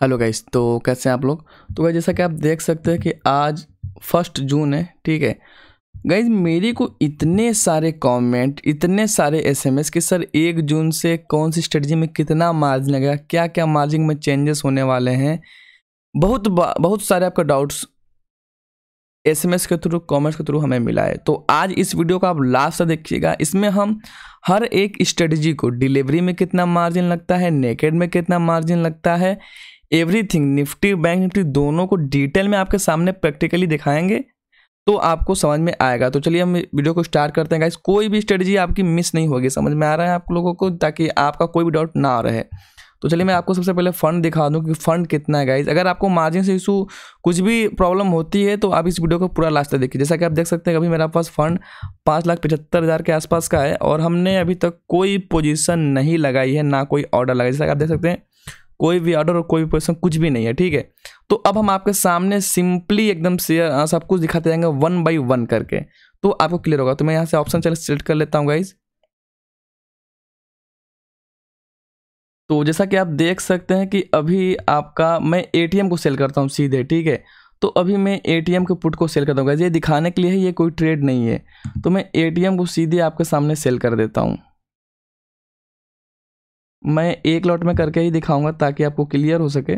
Hello guys तो कैसे हैं आप लोग? तो गाइस, जैसा कि आप देख सकते हैं कि आज फ़र्स्ट जून है, ठीक है? गाइज़ मेरे को इतने सारे कमेंट, इतने सारे एसएमएस कि सर, एक जून से कौन सी स्ट्रेटजी में कितना मार्जिन लगेगा क्या क्या मार्जिन में चेंजेस होने वाले हैं? बहुत बहुत सारे आपका डाउट्स एसएमएस के थ्रू कमेंट्स के थ्रू हमें मिला है। तो आज इस वीडियो को आप लास्ट तक देखिएगा। इसमें हम हर एक स्ट्रेटजी को डिलीवरी में कितना मार्जिन लगता है नेकेड में कितना मार्जिन लगता है एवरीथिंग निफ्टी बैंक निफ्टी दोनों को डिटेल में आपके सामने प्रैक्टिकली दिखाएँगे तो आपको समझ में आएगा। तो चलिए हम वीडियो को स्टार्ट करते हैं गाइस कोई भी स्ट्रेटजी आपकी मिस नहीं होगी, समझ में आ रहा है आप लोगों को, ताकि आपका कोई भी डाउट ना रहे। तो चलिए मैं आपको सबसे पहले फंड दिखा दूँ कि फंड कितना है गाइज़ अगर आपको मार्जिन से इशू कुछ भी प्रॉब्लम होती है तो आप इस वीडियो को पूरा लास्ट तक देखिए। जैसा कि आप देख सकते हैं, अभी मेरा पास फंड पाँच लाख पचहत्तर हज़ार के आसपास का है, और हमने अभी तक कोई पोजीशन नहीं लगाई है, ना कोई ऑर्डर लगाई। जैसा कि आप देख सकते हैं कोई भी ऑर्डर और कोई भी पोजिशन कुछ भी नहीं है, ठीक है? तो अब हम आपके सामने सिंपली एकदम शेयर सब कुछ दिखाते जाएँगे वन बाई वन करके। तो आपको क्लियर होगा। तो मैं यहाँ से ऑप्शन चल सेलेक्ट कर लेता हूँ गाइज़ तो जैसा कि आप देख सकते हैं कि अभी आपका मैं एटीएम को सेल करता हूँ सीधे, ठीक है? तो अभी मैं एटीएम के पुट को सेल करता हूँ ये दिखाने के लिए है ये कोई ट्रेड नहीं है। तो मैं एटीएम को सीधे आपके सामने सेल कर देता हूँ। मैं एक लॉट में करके ही दिखाऊँगा ताकि आपको क्लियर हो सके।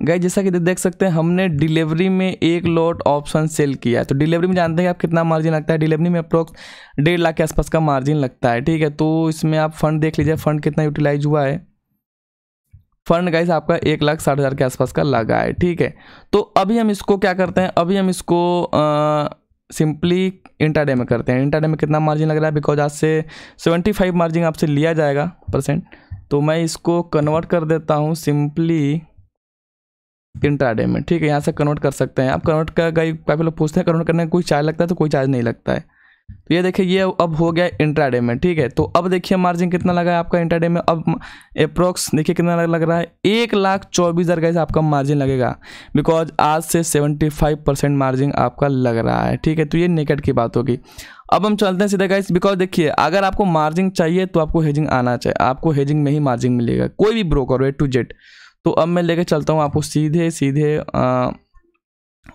गए जैसा कि देख सकते हैं हमने डिलीवरी में एक लॉट ऑप्शन सेल किया है। तो डिलीवरी में जानते हैं आप कितना मार्जिन लगता है। डिलीवरी में अप्रोक्स डेढ़ लाख के आसपास का मार्जिन लगता है ठीक है? तो इसमें आप फंड देख लीजिए फंड कितना यूटिलाइज हुआ है। फंड गाइस आपका एक लाख साठ हज़ार के आसपास का लगा है ठीक है? तो अभी हम इसको क्या करते हैं? अभी हम इसको आ, सिंपली इंटाडे में करते हैं। इंटाडे में कितना मार्जिन लग रहा है? बिकॉज़ आज से सेवेंटी फाइव मार्जिन आपसे लिया जाएगा परसेंट तो मैं इसको कन्वर्ट कर देता हूँ सिंपली इंट्राडे में। ठीक है, यहाँ से कन्वर्ट कर सकते हैं। आप कन्वर्ट का काफ़ी लोग पूछते हैं कन्वर्ट करने का कोई चार्ज लगता है तो कोई चार्ज नहीं लगता है। तो ये देखिए, ये अब हो गया इंट्राडे में, ठीक है? तो अब देखिए मार्जिन कितना लगा है आपका इंट्राडे में? अब अप्रोक्स देखिए कितना लग रहा है? एक लाख चौबीस हज़ार का आपका मार्जिन लगेगा। बिकॉज़ आज से सेवेंटी फाइव परसेंट मार्जिन आपका लग रहा है, ठीक है? तो ये नेकेट की बात होगी। अब हम चलते हैं सीधा गाइस बिकॉज़ देखिए, अगर आपको मार्जिन चाहिए तो आपको हेजिंग आना चाहिए। आपको हेजिंग में ही मार्जिन मिलेगा। कोई भी ब्रोकर ए टू जेड तो अब मैं लेके चलता हूँ आपको सीधे सीधे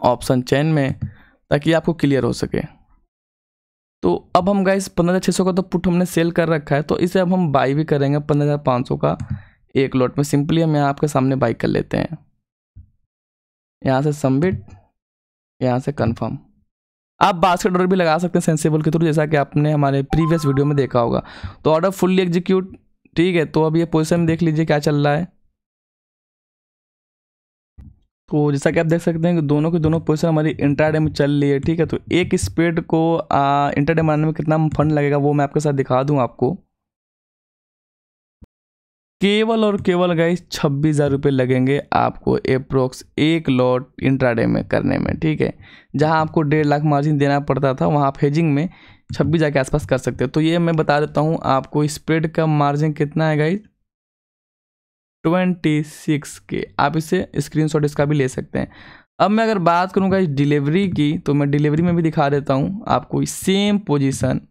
ऑप्शन चैन में, ताकि आपको क्लियर हो सके। तो अब हम गाइस पंद्रह हज़ार छः सौ का तो पुट हमने सेल कर रखा है तो इसे अब हम बाई भी करेंगे पंद्रह हज़ार पाँच सौ का एक लॉट में। सिंपली हम यहाँ आपके सामने बाई कर लेते हैं। यहाँ से सबमिट यहाँ से कंफर्म आप बास्केट ऑर्डर भी लगा सकते हैं सेंसेबल के थ्रू जैसा कि आपने हमारे प्रीवियस वीडियो में देखा होगा। तो ऑर्डर फुल्ली एग्जीक्यूट ठीक है? तो अब ये पोजिशन देख लीजिए क्या चल रहा है। तो जैसा कि आप देख सकते हैं कि दोनों के दोनों पोजिशन हमारी इंटरडे में चल रही है, ठीक है? तो एक स्पीड को इंटरडे मारने में कितना फंड लगेगा वो मैं आपके साथ दिखा दूँ आपको। केवल और केवल गाइस छब्बीस हज़ार रुपये लगेंगे आपको अप्रोक्स एक लॉट इंट्राडे में करने में, ठीक है? जहाँ आपको डेढ़ लाख मार्जिन देना पड़ता था, वहाँ आप हेजिंग में छब्बीस हज़ार के आसपास कर सकते हो। तो ये मैं बता देता हूँ, आपको स्प्रेड का मार्जिन कितना है गाइस ट्वेंटी सिक्स के। आप इसे स्क्रीन इसका भी ले सकते हैं। अब मैं अगर बात करूँगा इस डिलीवरी की तो मैं डिलीवरी में भी दिखा देता हूँ आपको सेम पोजीशन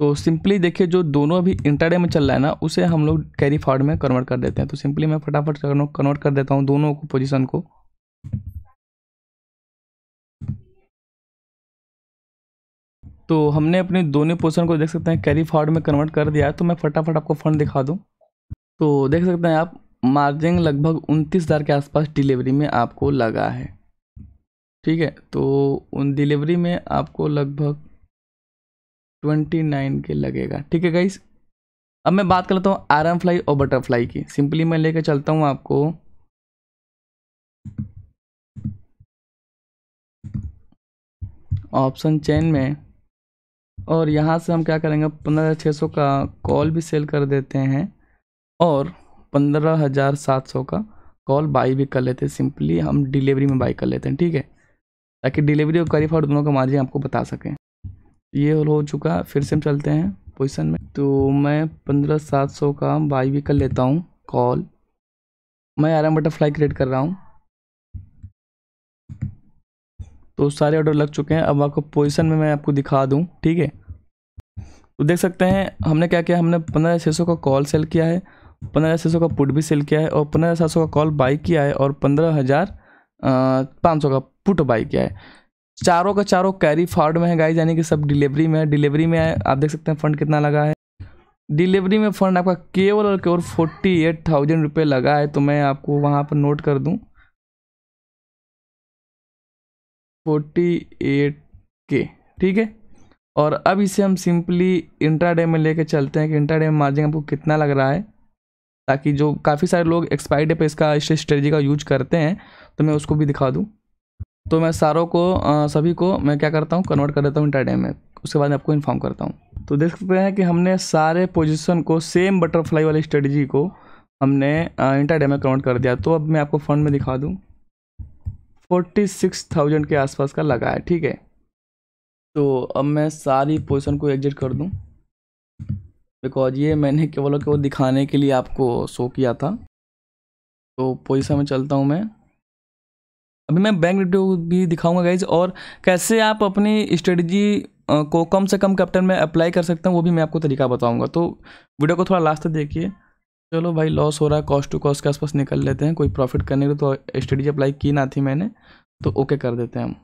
तो सिंपली देखिए, जो दोनों अभी इंटरडे में चल रहा है ना, उसे हम लोग कैरी फॉर्ड में कन्वर्ट कर देते हैं। तो सिंपली मैं फटाफट कन्वर्ट कर देता हूँ दोनों को पोजीशन को। तो हमने अपने दोनों पोजीशन को देख सकते हैं कैरी फॉर्ड में कन्वर्ट कर दिया है। तो मैं फटाफट आपको फंड दिखा दूँ। तो देख सकते हैं आप, मार्जिन लगभग उनतीस हज़ार के आसपास डिलीवरी में आपको लगा है। ठीक है तो उन डिलीवरी में आपको लगभग ट्वेंटी नाइन के लगेगा। ठीक है गाइस अब मैं बात करता हूँ आरम फ्लाई और बटरफ्लाई की। सिंपली मैं लेकर चलता हूँ आपको। ऑप्शन चेन में, और यहाँ से हम क्या करेंगे, पंद्रह छः सौ का कॉल भी सेल कर देते हैं। और पंद्रह हज़ार सात सौ का कॉल बाई भी कर लेते हैं सिंपली हम डिलीवरी में बाई कर लेते हैं, ठीक है? ताकि डिलीवरी और करी फॉर दोनों का मार्जिन आपको बता सकें। ये हो चुका, फिर से हम चलते हैं पोजीशन में। तो मैं पंद्रह सात सौ का बाई भी कर लेता हूँ कॉल। मैं आराम बटरफ्लाई क्रिएट कर रहा हूँ। तो सारे ऑर्डर लग चुके हैं। अब आपको पोजीशन में मैं आपको दिखा दूँ, ठीक है? तो देख सकते हैं, हमने क्या किया? हमने पंद्रह छः सौ का कॉल सेल किया है। पंद्रह हज़ार छः सौ का पुट भी सेल किया है और पंद्रह सात सौ का कॉल बाई किया है और पंद्रह हज़ार पाँच सौ का पुट बाई किया है। चारों का चारों कैरी फॉर्ड में है गाइज़ यानी कि सब डिलीवरी में है। डिलीवरी में है आप देख सकते हैं फंड कितना लगा है। डिलीवरी में फंड आपका केवल और केवल फोर्टी एट थाउज़ेंड रुपये लगा है तो मैं आपको वहाँ पर नोट कर दूँ। फोर्टी एट के ठीक है? और अब इसे हम सिंपली इंट्राडे में लेके चलते हैं कि इंट्राडे में मार्जिन आपको कितना लग रहा है। ताकि जो काफ़ी सारे लोग एक्सपायरी डे पे इसका इस स्ट्रेटजी का यूज़ करते हैं तो मैं उसको भी दिखा दूँ। तो मैं सारों को आ, सभी को मैं क्या करता हूँ कन्वर्ट कर देता हूँ इंट्राडे में। उसके बाद मैं आपको इन्फॉर्म करता हूँ। तो देख सकते हैं कि हमने सारे पोजिशन को सेम बटरफ्लाई वाली स्ट्रेटजी को हमने इंटरडे में कन्वर्ट कर दिया। तो अब मैं आपको फंड में दिखा दूँ। फोर्टी सिक्स थाउज़ेंड के आसपास का लगा है ठीक है? तो अब मैं सारी पोजिशन को एग्जिट कर दूँ। बिकॉज़ ये मैंने केवल केवल दिखाने के लिए आपको शो किया था। तो पोजीशन में चलता हूँ मैं। अभी मैं बैंक निफ्टी भी दिखाऊँगा गाइज़ और कैसे आप अपनी स्ट्रेटजी को कम से कम कैप्टन में अप्लाई कर सकते हैं, वो भी मैं आपको तरीका बताऊँगा। तो वीडियो को थोड़ा लास्ट तक देखिए। चलो भाई लॉस हो रहा है कॉस्ट टू कॉस्ट के आसपास निकल लेते हैं, कोई प्रॉफिट करने को तो स्ट्रेटजी अप्लाई की ना थी मैंने। तो ओके कर देते हैं हम।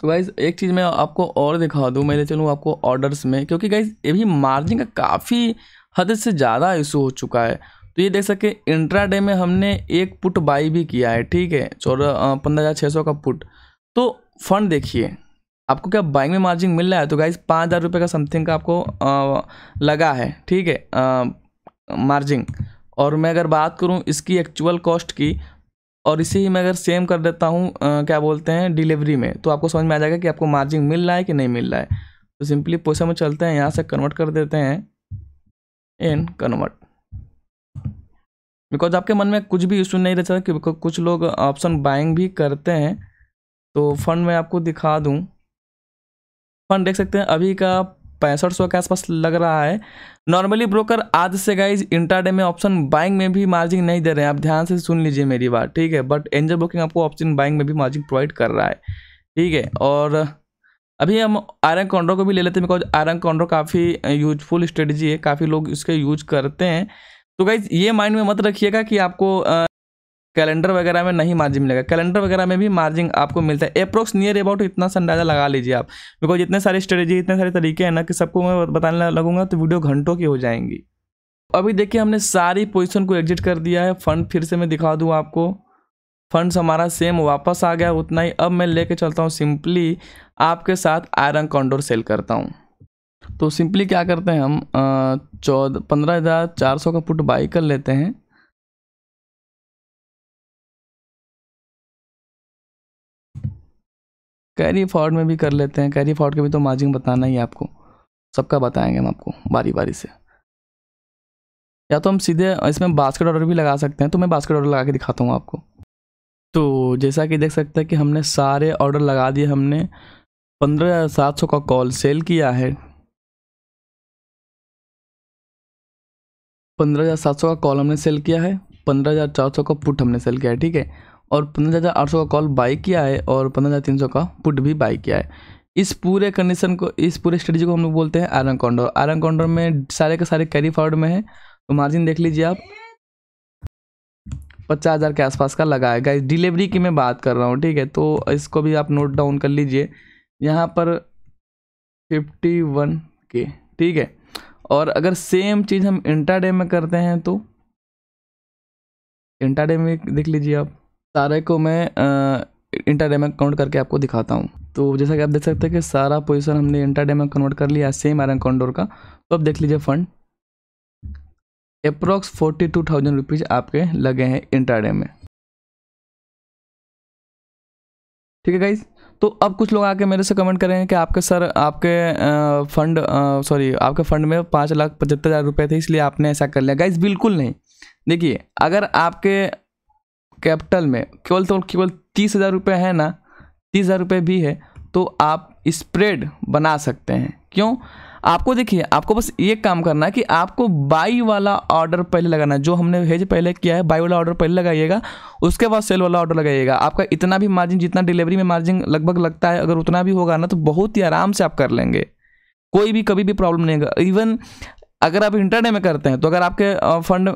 तो गाइज़ एक चीज़ मैं आपको और दिखा दूँ मैं चलूँ आपको ऑर्डर्स में क्योंकि गाइज़ ये भी मार्जिन का काफ़ी हद से ज़्यादा इशू हो चुका है। तो ये देख सके इंट्रा डे में हमने एक पुट बाई भी किया है ठीक है? चौदह पंद्रह हज़ार छः सौ का पुट तो फंड देखिए आपको क्या बाइंग में मार्जिन मिल रहा है? तो गाइज़ पाँच हज़ार रुपये का समथिंग का आपको आ, लगा है ठीक है? मार्जिन और मैं अगर बात करूँ इसकी एक्चुअल कॉस्ट की और इसी मैं अगर सेम कर देता हूँ क्या बोलते हैं डिलीवरी में तो आपको समझ में आ जाएगा कि आपको मार्जिन मिल रहा है कि नहीं मिल रहा है। तो सिंपली पैसा में चलते हैं, यहाँ से कन्वर्ट कर देते हैं इन कन्वर्ट बिकॉज़ आपके मन में कुछ भी इशू नहीं रहता, कि कुछ लोग ऑप्शन बाइंग भी करते हैं तो फंड मैं आपको दिखा दूँ। फंड देख सकते हैं, अभी का पैंसठ सौ के आसपास लग रहा है। नॉर्मली ब्रोकर आज से गाइज़ इंटरडे में ऑप्शन बाइंग में भी मार्जिन नहीं दे रहे हैं। आप ध्यान से सुन लीजिए मेरी बात, ठीक है? बट एंजल ब्रोकिंग आपको ऑप्शन बाइंग में भी मार्जिन प्रोवाइड कर रहा है, ठीक है? और अभी हम आयरन कॉन्ड्रो को भी ले लेते हैं बिकॉज़ आयरन कॉन्ड्रो काफ़ी यूजफुल स्ट्रेटजी है, काफ़ी लोग इसके यूज़ करते हैं। तो गाइज़ ये माइंड में मत रखिएगा कि आपको कैलेंडर वगैरह में नहीं मार्जिन मिलेगा। कैलेंडर वगैरह में भी मार्जिन आपको मिलता है। अप्रोक्स नियर अबाउट इतना सा अंदाज़ा लगा लीजिए आप। बिकॉज़ इतने सारे स्ट्रेटेजी इतने सारे तरीके हैं ना कि सबको मैं बताने लगूँगा तो वीडियो घंटों की हो जाएँगी। अभी देखिए हमने सारी पोजिशन को एग्जिट कर दिया है। फंड फिर से मैं दिखा दूँ आपको। फंड्स हमारा सेम वापस आ गया, उतना ही। अब मैं लेके चलता हूँ सिंपली आपके साथ आयरन कॉन्डोर सेल करता हूँ। तो सिंपली क्या करते हैं हम? चौदह पंद्रह हज़ार चार सौ का पुट बाई कर लेते हैं। कैरी फॉर्ड में भी कर लेते हैं। कैरी फॉर्ड के भी तो मार्जिन बताना ही आपको। सबका बताएँगे हम आपको बारी बारी से। या तो हम सीधे इसमें बास्केट ऑर्डर भी लगा सकते हैं। तो मैं बास्केट ऑर्डर लगा के दिखाता हूँ आपको। तो जैसा कि देख सकते हैं कि हमने सारे ऑर्डर लगा दिए हमने। पंद्रह हज़ार सात सौ का कॉल सेल किया है। पंद्रह हज़ार सात सौ का कॉल हमने सेल किया है। पंद्रह हज़ार चार सौ का पुट हमने सेल किया है, ठीक है? और पंद्रह हज़ार आठ सौ का कॉल बाई किया है और पंद्रह हज़ार तीन सौ का पुट भी बाई किया है। इस पूरे कंडीशन को, इस पूरे स्ट्रेटजी को हम लोग बोलते हैं आयरन कॉन्डोर आयरन कॉन्डोर में सारे के सारे कैरी फॉर्ड में है तो मार्जिन देख लीजिए आप। पचास हज़ार के आसपास का लगा है। गाइस डिलीवरी की मैं बात कर रहा हूँ, ठीक है? तो इसको भी आप नोट डाउन कर लीजिए। यहाँ पर फिफ्टी वन के ठीक है? और अगर सेम चीज़ हम इंटाडे में करते हैं तो इंटाडे में देख लीजिए आप। सारे को मैं इंटरडे में काउंट करके आपको दिखाता हूँ। तो जैसा कि आप देख सकते हैं कि सारा पोजीशन हमने इंटरडे में कन्वर्ट कर लिया सेम आयरन कॉन्डोर का। तो अब देख लीजिए fund approx forty two thousand rupees आपके लगे हैं इंटर इंटरडे में ठीक है गाइज़ तो अब कुछ लोग आके मेरे से कमेंट करेंगे कि आपके सर, आपके फंड सॉरी आपके फंड में पाँच लाख पचहत्तर हज़ार रुपये थे, इसलिए आपने ऐसा कर लिया। गाइज़ बिल्कुल नहीं। देखिए, अगर आपके कैपिटल में, केवल तो केवल तीस हज़ार रुपये है ना, तीस हज़ार रुपये भी है तो आप स्प्रेड बना सकते हैं। क्यों? आपको देखिए, आपको बस ये काम करना है कि आपको बाई वाला ऑर्डर पहले लगाना है। जो हमने हेज पहले किया है, बाई वाला ऑर्डर पहले लगाइएगा, उसके बाद सेल वाला ऑर्डर लगाइएगा। आपका इतना भी मार्जिन, जितना डिलीवरी में मार्जिन लगभग लगता है, अगर उतना भी होगा ना तो बहुत ही आराम से आप कर लेंगे। कोई भी, कभी भी प्रॉब्लम नहीं होगा। इवन अगर आप इंटरडे में करते हैं तो अगर आपके फंड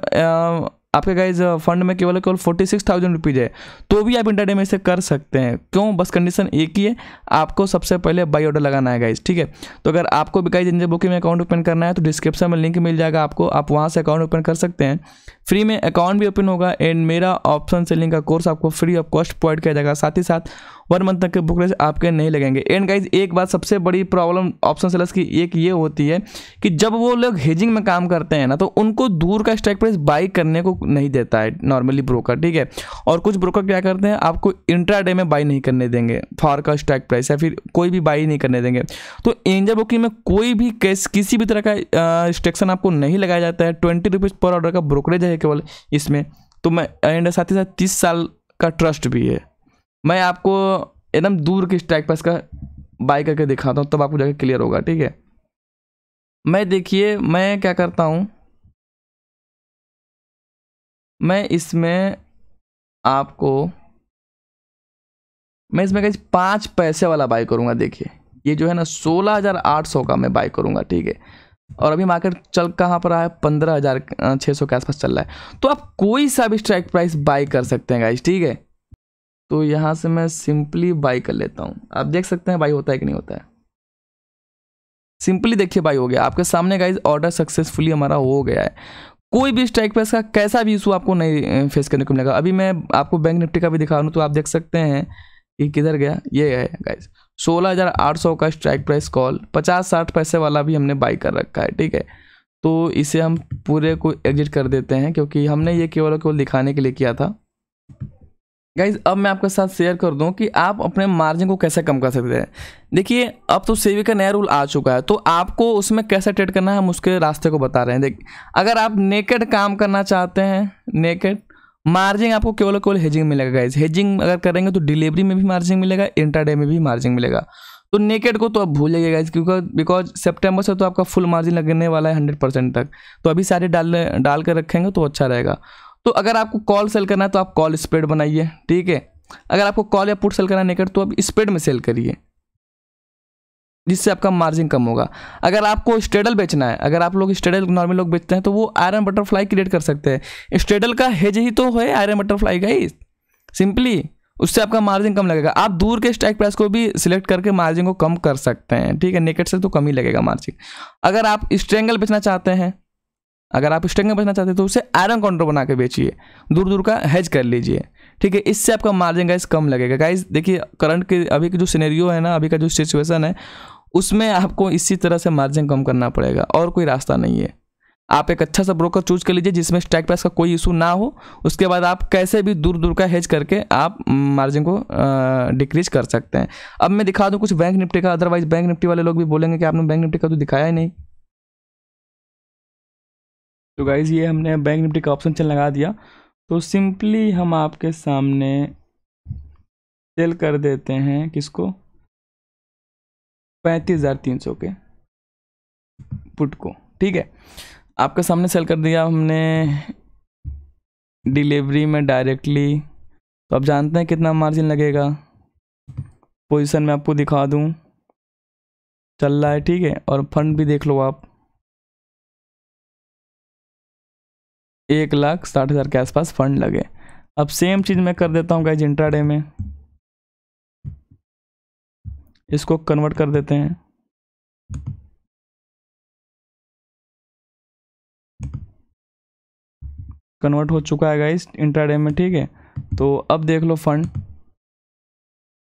आपके गाइज़ फंड में केवल केवल फोर्टी सिक्स थाउज़ेंड रुपीज़ है तो भी आप इंटरडे में इसे कर सकते हैं। क्यों? बस कंडीशन एक ही है, आपको सबसे पहले बाई ऑर्डर लगाना है गाइज़ ठीक है? तो अगर आपको भी गाइज़ इंजन बुकिंग में अकाउंट ओपन करना है तो डिस्क्रिप्शन में लिंक मिल जाएगा आपको, आप वहाँ से अकाउंट ओपन कर सकते हैं। फ्री में अकाउंट भी ओपन होगा एंड मेरा ऑप्शन सेलिंग का कोर्स आपको फ्री ऑफ़ कॉस्ट प्रोवाइड किया जाएगा। साथ ही साथ वन मंथ तक के बुकलेज आपके नहीं लगेंगे। एंड गाइज़ एक बात सबसे बड़ी प्रॉब्लम ऑप्शन सेलर्स की एक ये होती है कि जब वो लोग हेजिंग में काम करते हैं ना तो उनको दूर का स्ट्राइक प्राइस बाई करने को नहीं देता है नॉर्मली ब्रोकर ठीक है? और कुछ ब्रोकर क्या करते हैं, आपको इंट्रा डे में बाई नहीं करने देंगे। फॉर का स्ट्राइक प्राइस या फिर कोई भी बाई नहीं करने देंगे। तो एंजल बुकिंग में कोई भी केस किसी भी तरह का रिस्ट्रिक्शन आपको नहीं लगाया जाता है। ट्वेंटी रुपीज़ पर ऑर्डर का ब्रोकरेज है केवल इसमें। तो मैं एंड साथ ही साथ तीस साल का ट्रस्ट भी है। मैं आपको एकदम दूर के स्ट्राइक पास का बाई करके दिखाता हूँ, तब आपको जाकर क्लियर होगा, ठीक है? मैं देखिए, मैं क्या करता हूँ? मैं इसमें आपको, मैं इसमें कहीं पाँच पैसे वाला बाई करूँगा, देखिए। ये जो है ना, सोलह हज़ार आठ सौ का मैं बाई करूँगा, ठीक है? और अभी मार्केट चल कहाँ पर है? पंद्रह हज़ार छः सौ के आसपास चल रहा है। तो आप कोई सा भी स्ट्राइक प्राइस बाई कर सकते हैं गाइज़ ठीक है? तो यहाँ से मैं सिंपली बाई कर लेता हूँ। आप देख सकते हैं बाई होता है कि नहीं होता है। सिंपली देखिए बाई हो गया। आपके सामने गाइज़ ऑर्डर सक्सेसफुली हमारा हो गया है। कोई भी स्ट्राइक प्राइस का कैसा भी इशू आपको नहीं फेस करने को मिलेगा। अभी मैं आपको बैंक निफ्टी का भी दिखा रहा हूँ तो आप देख सकते हैं कि किधर गया? ये है गाइज़ सोलह हज़ार आठ सौ का स्ट्राइक प्राइस कॉल पचास साठ पैसे वाला भी हमने बाई कर रखा है, ठीक है? तो इसे हम पूरे को एग्जिट कर देते हैं, क्योंकि हमने ये केवल केवल दिखाने के लिए किया था। गाइज़ अब मैं आपके साथ शेयर कर दूँ कि आप अपने मार्जिन को कैसे कम कर सकते हैं। देखिए, अब तो सेवी का नया रूल आ चुका है तो आपको उसमें कैसे ट्रेड करना है, हम उसके रास्ते को बता रहे हैं। देख, अगर आप नेकेड काम करना चाहते हैं नेकेड मार्जिन आपको केवल केवल हेजिंग मिलेगा गाइज़ हेजिंग अगर करेंगे तो डिलीवरी में भी मार्जिन मिलेगा इंटरडे में भी मार्जिन मिलेगा. तो नेकेड को तो आप भूल जाइएगा गाइज़ क्योंकि बिकॉज़ सेप्टेम्बर से तो आपका फुल मार्जिन लगने वाला है हंड्रेड परसेंट तक. तो अभी सारे डाल डाल कर रखेंगे तो अच्छा रहेगा. तो अगर आपको कॉल सेल करना है तो आप कॉल स्प्रेड बनाइए, ठीक है? अगर आपको कॉल या पुट सेल करना है नेकेड तो आप स्प्रेड में सेल करिए. जिससे आपका मार्जिन कम होगा। अगर आपको स्टेडल बेचना है, अगर आप लोग स्टेडल नॉर्मल लोग बेचते हैं तो वो आयरन बटरफ्लाई क्रिएट कर सकते हैं। स्टेडल का हेज ही तो है आयरन बटरफ्लाई का ही सिंपली उससे आपका मार्जिन कम लगेगा। आप दूर के स्ट्राइक प्राइस को भी सिलेक्ट करके मार्जिन को कम कर सकते हैं, ठीक है? नेकेट से तो कम ही लगेगा मार्जिन अगर आप स्ट्रेंगल बेचना चाहते हैं, अगर आप स्ट्रेंगल बेचना चाहते हैं तो उसे आयरन काउंटर बना के बेचिए। दूर दूर का हेज कर लीजिए, ठीक है? इससे आपका मार्जिन गाइस कम लगेगा। गाइस देखिए करंट के, अभी की जो सिनेरियो है ना, अभी का जो सिचुएशन है उसमें आपको इसी तरह से मार्जिन कम करना पड़ेगा, और कोई रास्ता नहीं है। आप एक अच्छा सा ब्रोकर चूज़ कर लीजिए जिसमें स्टैक प्राइस का कोई इशू ना हो, उसके बाद आप कैसे भी दूर दूर का हेज करके आप मार्जिन को डिक्रीज कर सकते हैं। अब मैं दिखा दूँ कुछ बैंक निफ्टी का अदरवाइज़ बैंक निफ्टी वाले लोग भी बोलेंगे कि आपने बैंक निफ्टी का तो दिखाया ही नहीं। तो गाइज़ ये हमने बैंक निफ्टी का ऑप्शन चल लगा दिया। तो सिंपली हम आपके सामने सेल कर देते हैं किसको? पैंतीस हज़ार तीन सौ के पुट को, ठीक है? आपके सामने सेल कर दिया हमने। डिलीवरी में डायरेक्टली तो आप जानते हैं कितना मार्जिन लगेगा? पोजीशन में आपको दिखा दूँ। चल रहा है, ठीक है? और फंड भी देख लो आप। एक लाख साठ हज़ार के आसपास फंड लगे। अब सेम चीज़ मैं कर देता हूँ गाइज़ इंट्राडे में। इसको कन्वर्ट कर देते हैं। कन्वर्ट हो चुका है गाइज़ इंट्राडे में, ठीक है? तो अब देख लो फंड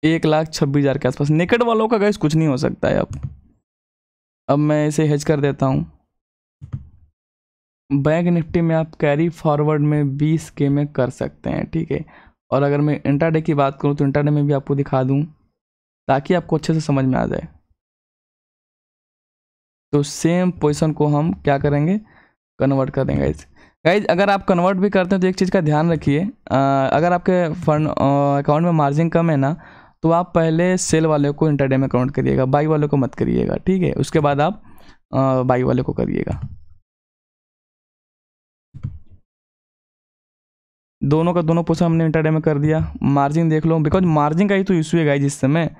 एक लाख छब्बीस हज़ार के आसपास। नेकेट वालों का गाइज़ कुछ नहीं हो सकता है अब। अब मैं इसे हेज कर देता हूँ। बैंक निफ्टी में आप कैरी फॉरवर्ड में बीस के में कर सकते हैं, ठीक है? और अगर मैं इंटरडे की बात करूँ तो इंटरडे में भी आपको दिखा दूँ। ताकि आपको अच्छे से समझ में आ जाए। तो सेम पोजिशन को हम क्या करेंगे? कन्वर्ट कर देंगे गाइज़ गाइज़ अगर आप कन्वर्ट भी करते हैं तो एक चीज़ का ध्यान रखिए अगर आपके फंड अकाउंट में मार्जिन कम है ना तो आप पहले सेल वाले को इंटरडे में करिएगा बाई वाले को मत करिएगा, ठीक है? उसके बाद आप बाई वाले को करिएगा। दोनों का दोनों पोजिशन हमने इंटरडे में कर दिया। मार्जिन देख लो बिकॉज़ मार्जिन का ही तो इशू है गाइज़ इस समय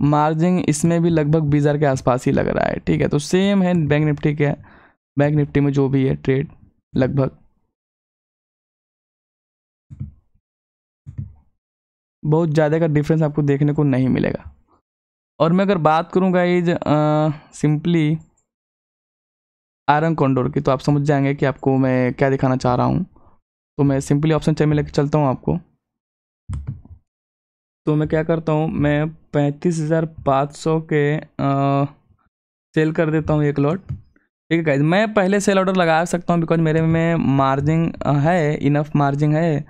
मार्जिन इसमें भी लगभग बीस हज़ार के आसपास ही लग रहा है, ठीक है? तो सेम है बैंक निफ्टी के बैंक निफ्टी में जो भी है ट्रेड लगभग। बहुत ज़्यादा का डिफरेंस आपको देखने को नहीं मिलेगा। और मैं अगर बात करूँ गाइज़ सिंपली आयरन कॉन्डोर की तो आप समझ जाएँगे कि आपको मैं क्या दिखाना चाह रहा हूँ। तो मैं सिंपली ऑप्शन चाहिए लेकर चलता हूँ आपको। तो मैं क्या करता हूँ मैं पैंतीस हज़ार पाँच सौ के आ, सेल कर देता हूँ एक लॉट। ठीक है गाइज़ मैं पहले सेल ऑर्डर लगा सकता हूँ बिकॉज़ मेरे में मार्जिन है इनफ मार्जिन है।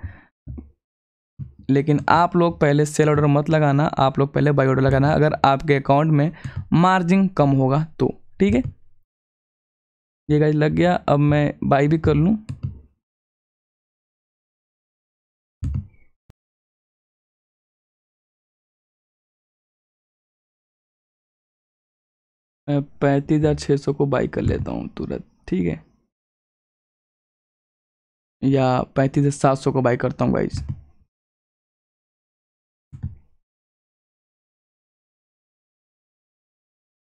लेकिन आप लोग पहले सेल ऑर्डर मत लगाना आप लोग पहले बाई ऑर्डर लगाना। अगर आपके अकाउंट में मार्जिन कम होगा तो ठीक है? ये गाइज़ लग गया, अब मैं बाई भी कर लूँ। मैं पैंतीस हज़ार छः सौ को बाई कर लेता हूँ तुरंत, ठीक है? या पैंतीस हज़ार सात सौ को बाई करता हूँ गाइज़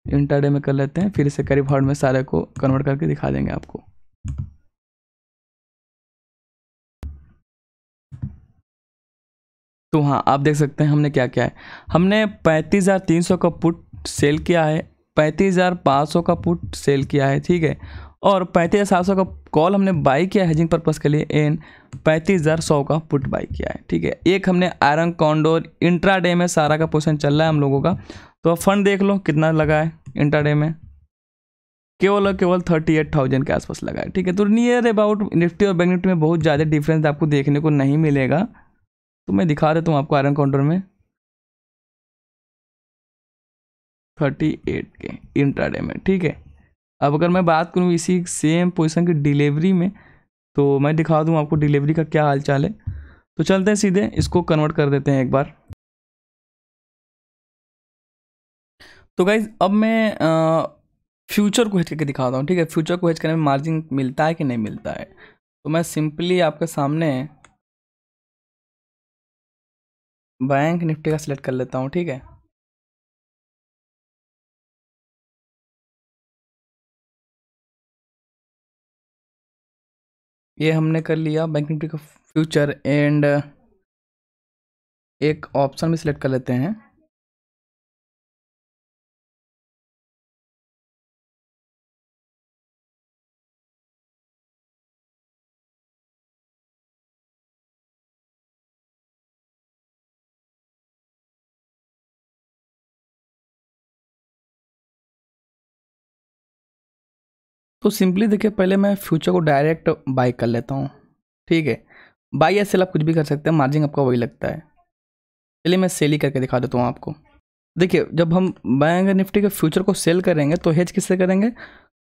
इंटरडे में कर लेते हैं, फिर इसे करीब हार्ड में सारे को कन्वर्ट करके दिखा देंगे आपको। तो हाँ आप देख सकते हैं हमने क्या क्या है। हमने पैंतीस हज़ार तीन सौ का पुट सेल किया है, पैंतीस हज़ार पाँच सौ का पुट सेल किया है, ठीक है? और पैंतीस हज़ार सात सौ का कॉल हमने बाई किया हेजिंग पर्पज़ के लिए एन पैंतीस हज़ार सौ का पुट बाई किया है, ठीक है? एक हमने आयरन कॉन्डोर इंट्रा डे में सारा का पोजिशन चल रहा है हम लोगों का। तो फंड देख लो, कितना लगा है इंटरडे में। केवल और केवल थर्टी एट थाउज़ेंड के आसपास लगा है, ठीक है? तो नियर अबाउट निफ्टी और बैंक निफ्टी में बहुत ज़्यादा डिफरेंस आपको देखने को नहीं मिलेगा। तो मैं दिखा देता हूँ आपको आयरन काउंटर में। थर्टी एट के इंट्राडे में, ठीक है? अब अगर मैं बात करूँ इसी सेम पोजीशन की डिलीवरी में तो मैं दिखा दूँ आपको डिलीवरी का क्या हाल चाल है। तो चलते हैं सीधे, इसको कन्वर्ट कर देते हैं एक बार। तो गाइज़ अब मैं फ्यूचर को हेज करके दिखाता हूँ, ठीक है? फ्यूचर को हेज करने में मार्जिन मिलता है कि नहीं मिलता है? तो मैं सिंपली आपके सामने बैंक निफ्टी का सिलेक्ट कर लेता हूँ, ठीक है? ये हमने कर लिया बैंक निफ्टी का फ्यूचर एंड एक ऑप्शन भी सिलेक्ट कर लेते हैं। तो सिंपली देखिए, पहले मैं फ्यूचर को डायरेक्ट बाई कर लेता हूँ। ठीक है? बाई या सेल आप कुछ भी कर सकते हैं, मार्जिन आपका वही लगता है। चलिए मैं सेल ही करके दिखा देता हूँ आपको। देखिए, जब हम बैंक निफ्टी के फ्यूचर को सेल करेंगे तो हेज किससे करेंगे?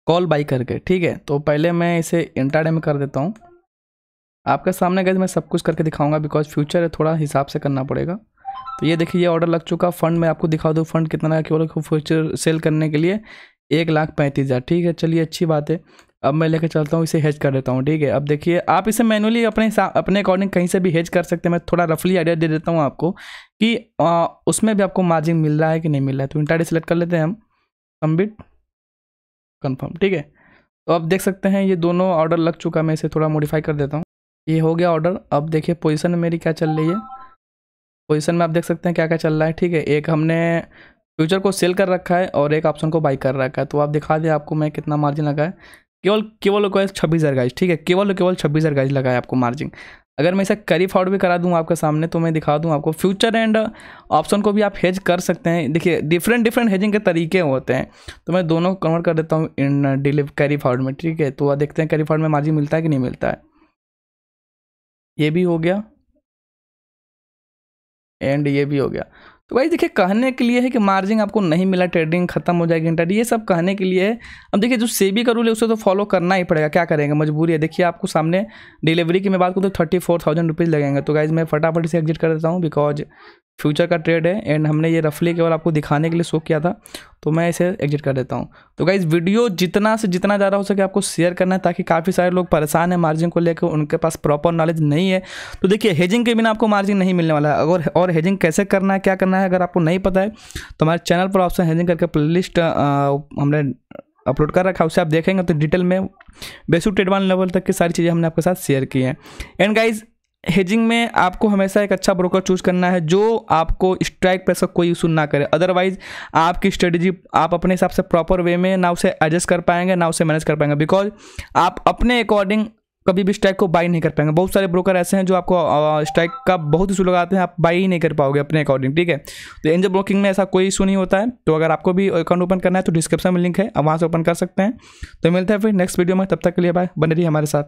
कॉल बाई करके, ठीक है? तो पहले मैं इसे इंटरडे में कर देता हूँ। आपके सामने गए मैं सब कुछ करके दिखाऊँगा बिकॉज़ फ्यूचर है, थोड़ा हिसाब से करना पड़ेगा। तो ये देखिए, ये ऑर्डर लग चुका फंड मैं आपको दिखा दूँ फंड कितना है, केवल फ्यूचर सेल करने के लिए। एक लाख पैंतीस हज़ार। ठीक है चलिए अच्छी बात है। अब मैं लेकर चलता हूँ इसे हेज कर देता हूँ ठीक है? अब देखिए आप इसे मैनुअली अपने अपने अकॉर्डिंग कहीं से भी हेज कर सकते हैं। मैं थोड़ा रफली आइडिया दे देता हूँ आपको कि आ, उसमें भी आपको मार्जिन मिल रहा है कि नहीं मिल रहा है। तो इंटाडे सेलेक्ट कर लेते हैं हम। सबमिट कन्फर्म ठीक है? तो अब देख सकते हैं ये दोनों ऑर्डर लग चुका मैं इसे थोड़ा मॉडिफाई कर देता हूँ। ये हो गया ऑर्डर अब देखिए पोजिशन मेरी क्या चल रही है? पोजिशन में आप देख सकते हैं क्या क्या चल रहा है ठीक है? एक हमने फ्यूचर को सेल कर रखा है और एक ऑप्शन को बाई कर रखा है। तो आप दिखा दें आपको मैं कितना मार्जिन लगा है केवल केवल केवल छब्बीस हज़ार गाइज़ ठीक है? केवल केवल छब्बीस हज़ार गाइज़ लगा है आपको मार्जिन अगर मैं इसे करी फॉर्ड भी करा दूँ आपके सामने तो मैं दिखा दूँ आपको फ्यूचर एंड ऑप्शन को भी आप हेज कर सकते हैं। देखिए डिफरेंट डिफरेंट हेजिंग के तरीके होते हैं। तो मैं दोनों कन्वर्ट कर देता हूँ इन डिलीव कैरी फॉर्ड में, ठीक है? तो देखते हैं कैरी फॉर्ड में मार्जिन मिलता है कि नहीं मिलता है। ये भी हो गया। एंड ये भी हो गया। तो भाई देखिए, कहने के लिए है कि मार्जिन आपको नहीं मिला ट्रेडिंग खत्म हो जाएगी इंटर ये सब कहने के लिए है। अब देखिए, जो सेबी का रूल है, उसे तो फॉलो करना ही पड़ेगा, क्या करेंगे? मजबूरी है। देखिए, आपको सामने डिलीवरी की मैं बात करूँ तो थर्टी फोर थाउज़ेंड रुपीज़ लगेंगे। तो गाइज़ मैं फटाफट से एग्जिट कर देता हूँ बिकॉज़ फ्यूचर का ट्रेड है एंड हमने ये रफली केवल आपको दिखाने के लिए शो किया था तो मैं इसे एग्जिट कर देता हूँ। तो गाइज़ वीडियो जितना से जितना ज़्यादा हो सके आपको शेयर करना है ताकि काफ़ी सारे लोग परेशान हैं मार्जिन को लेकर, उनके पास प्रॉपर नॉलेज नहीं है। तो देखिए हेजिंग के बिना आपको मार्जिन नहीं मिलने वाला है। अगर, और हेजिंग कैसे करना है, क्या करना है, अगर आपको नहीं पता है तो हमारे चैनल पर ऑप्शन हेजिंग करके प्ले हमने अपलोड कर रखा है, उसे आप देखेंगे तो डिटेल में बेसिक ट्रेड वन लेवल तक की सारी चीज़ें हमने आपके साथ शेयर की हैं। एंड गाइज़ हेजिंग में आपको हमेशा एक अच्छा ब्रोकर चूज़ करना है जो आपको स्ट्राइक प्राइस का कोई इशू ना करे। अदरवाइज़ आपकी स्ट्रेटजी आप अपने हिसाब से प्रॉपर वे में ना उसे एडजस्ट कर पाएँगे, ना उसे मैनेज कर पाएँगे। बिकॉज़ आप अपने अकॉर्डिंग कभी भी स्ट्राइक को बाई नहीं कर पाएँगे। बहुत सारे ब्रोकर ऐसे हैं जो आपको स्ट्राइक का बहुत इशू लगाते हैं, आप बाई ही नहीं कर पाओगे अपने अकॉर्डिंग ठीक है? तो एंजल ब्रोकिंग में ऐसा कोई इशू नहीं होता है। तो अगर आपको भी अकाउंट ओपन करना है तो डिस्क्रिप्शन में लिंक है आप वहाँ से ओपन कर सकते हैं। तो मिलते हैं फिर नेक्स्ट वीडियो में, तब तक के लिए बाय बने रही हमारे साथ।